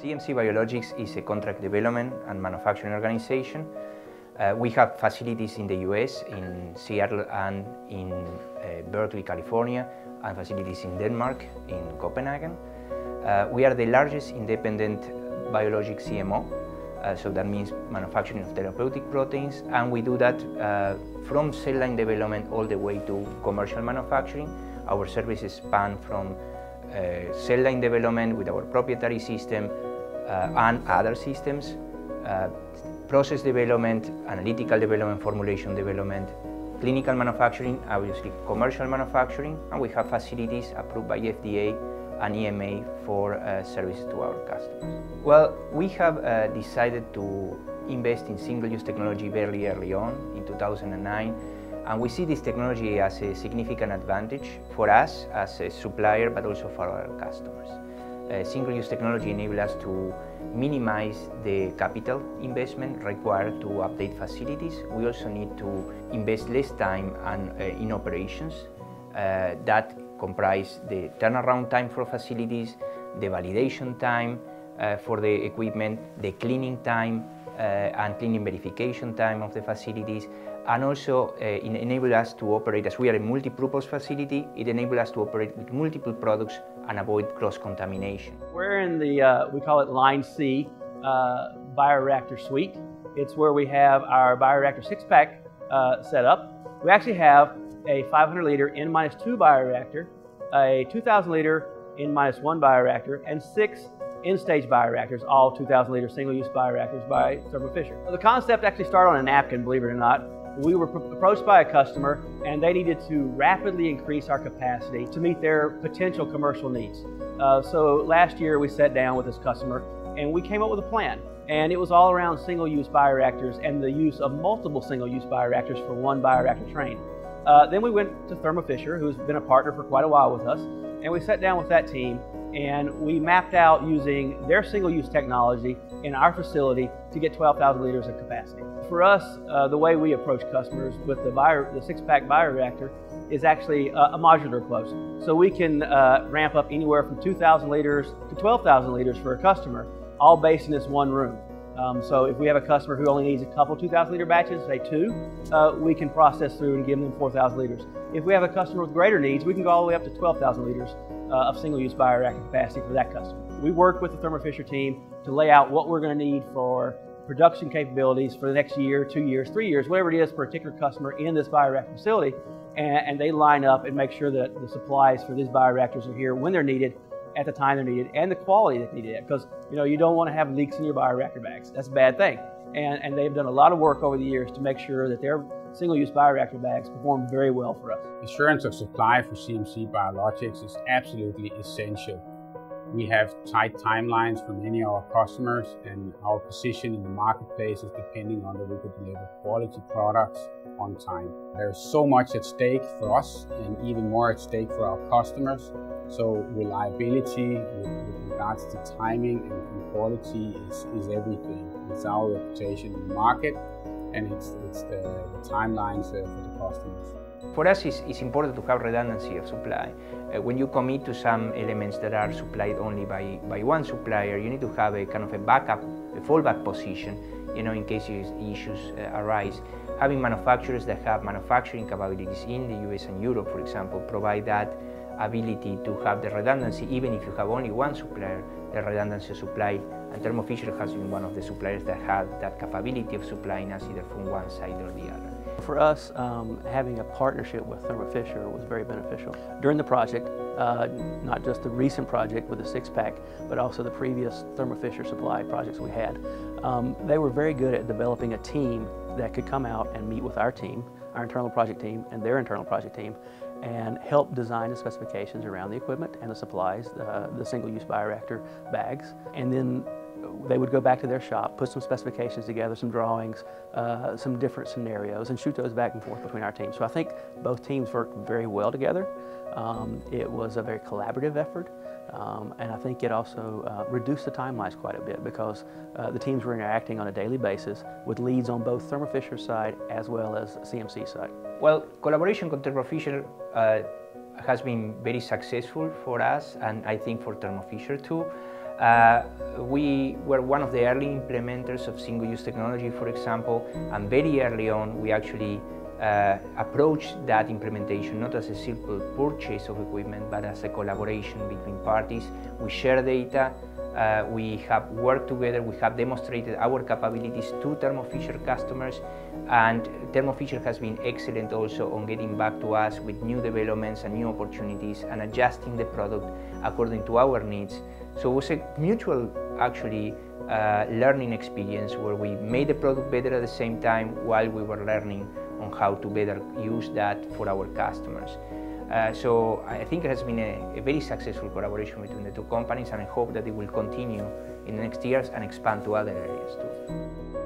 CMC Biologics is a contract development and manufacturing organization. Uh, we have facilities in the US, in Seattle and in uh, Berkeley, California, and facilities in Denmark, in Copenhagen. Uh, we are the largest independent biologic CMO, uh, so that means manufacturing of therapeutic proteins, and we do that uh, from cell line development all the way to commercial manufacturing. Our services span from uh, cell line development with our proprietary system and other systems, uh, process development, analytical development, formulation development, clinical manufacturing, obviously commercial manufacturing, and we have facilities approved by FDA and EMA for uh, services to our customers. Well, we have uh, decided to invest in single-use technology very early on in 2009 and we see this technology as a significant advantage for us as a supplier but also for our customers. Single-use technology enables us to minimize the capital investment required to update facilities. We also need to invest less time and, uh, in operations uh, that comprise the turnaround time for facilities, the validation time uh, for the equipment, the cleaning time uh, and cleaning verification time of the facilities, and also uh, enable us to operate, as we are a multi-purpose facility, it enables us to operate with multiple products and avoid cross-contamination. We're in the, uh, we call it Line C uh, bioreactor suite. It's where we have our bioreactor six-pack uh, set up. We actually have a 500 liter N minus 2 bioreactor, a 2000 liter N minus 1 bioreactor, and six N-stage bioreactors, all 2,000 liter single-use bioreactors by Thermo Fisher. The concept actually started on a napkin, believe it or not we were approached by a customer and they needed to rapidly increase our capacity to meet their potential commercial needs. Uh, so last year we sat down with this customer and we came up with a plan. And it was all around single-use bioreactors and the use of multiple single-use bioreactors for one bioreactor train. Uh, then we went to Thermo Fisher, who's been a partner for quite a while with us, and we sat down with that team and we mapped out using their single-use technology in our facility to get 12,000 liters of capacity. For us, uh, the way we approach customers with the, the six-pack bioreactor is actually a, a, modular approach. So we can uh, ramp up anywhere from 2,000 liters to 12,000 liters for a customer, all based in this one room. Um, so if we have a customer who only needs a couple 2,000 liter batches, say two, uh, we can process through and give them 4,000 liters. If we have a customer with greater needs, we can go all the way up to 12,000 liters uh, of single-use bioreactor capacity for that customer. We work with the Thermo Fisher team to lay out what we're going to need for production capabilities for the next year, two years, three years, whatever it is for a particular customer in this bioreactor facility, and, and they line up and make sure that the supplies for these bioreactors are here when they're needed at the time they're needed and the quality that's needed. Because you know you don't want to have leaks in your bioreactor bags. That's a bad thing. And, and they've done a lot of work over the years to make sure that their single-use bioreactor bags perform very well for us. Assurance of supply for CMC Biologics is absolutely essential. We have tight timelines from many of our customers and our position in the marketplace is depending on that we could deliver quality products on time. There's so much at stake for us and even more at stake for our customers. So reliability with, with regards to timing and, and quality is, is everything. It's our reputation in the market and it's, it's the, the timelines uh, for the customers. For us, it's, it's, important to have redundancy of supply. Uh, when you commit to some elements that are supplied only by, by one supplier, you need to have a kind of a backup, a fallback position, you know, in case issues uh, arise. Having manufacturers that have manufacturing capabilities in the US and Europe, for example, provide that ability to have the redundancy, even if you have only one supplier, the redundancy supply. And Thermo Fisher has been one of the suppliers that had that capability of supplying us either from one side or the other. For us, um, having a partnership with Thermo Fisher was very beneficial. During the project, uh, not just the recent project with the six-pack, but also the previous Thermo Fisher supply projects we had, um, they were very good at developing a team that could come out and meet with our team, our internal project team, and their internal project team, and help design the specifications around the equipment and the supplies, uh, the single-use bioreactor bags. And then they would go back to their shop, put some specifications together, some drawings, uh, some different scenarios, and shoot those back and forth between our teams. So I think both teams worked very well together. Um, it was a very collaborative effort. Um, and I think it also uh, reduced the timelines quite a bit because uh, the teams were interacting on a daily basis with leads on both Thermo Fisher side as well as CMC side. Well, collaboration with Thermo Fisher uh, has been very successful for us and I think for Thermo Fisher too. Uh, we were one of the early implementers of single-use technology, for example, and very early on we actually uh, approached that implementation not as a simple purchase of equipment, but as a collaboration between parties. We share data, uh, we have worked together, we have demonstrated our capabilities to Thermo Fisher customers, and Thermo Fisher has been excellent also on getting back to us with new developments and new opportunities and adjusting the product according to our needs. So it was a mutual, actually, uh, learning experience where we made the product better at the same time while we were learning on how to better use that for our customers. Uh, so I think it has been a, a, very successful collaboration between the two companies and I hope that it will continue in the next years and expand to other areas too.